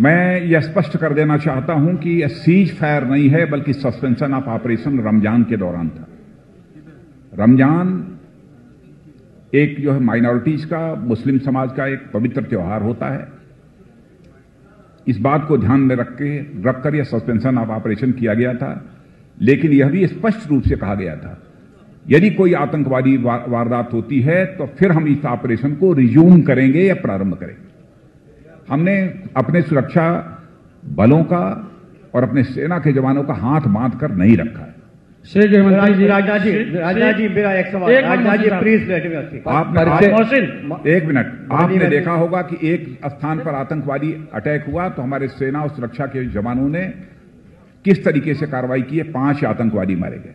मैं यह स्पष्ट कर देना चाहता हूँ कि यह सीज फायर नहीं है, बल्कि सस्पेंशन ऑफ़ ऑपरेशन रमज़ान के दौरान था। रमज़ान एक जो है माइनॉरिटीज का, मुस्लिम समाज का एक पवित्र त्यौहार होता है। इस बात को ध्यान में रख के रखकर यह सस्पेंशन ऑफ़ ऑपरेशन किया गया था, लेकिन यह भी स्पष्ट रूप से कहा गया था, यदि कोई आतंकवादी वारदात होती है तो फिर हम इस ऑपरेशन को रिज्यूम करेंगे या प्रारंभ करेंगे। हमने अपने सुरक्षा बलों का और अपने सेना के जवानों का हाथ बाँध कर नहीं रखा है। श्री गृहमंत्री जी राजनाथ जी राजनाथ जी मेरा एक सवाल। राजनाथ जी मिनट, प्लीज़ आपने एक मिनट। आपने देखा होगा कि एक स्थान पर आतंकवादी अटैक हुआ तो हमारे सेना और सुरक्षा के जवानों ने किस तरीके से कार्रवाई की है? पाँच आतंकवादी मारे गए।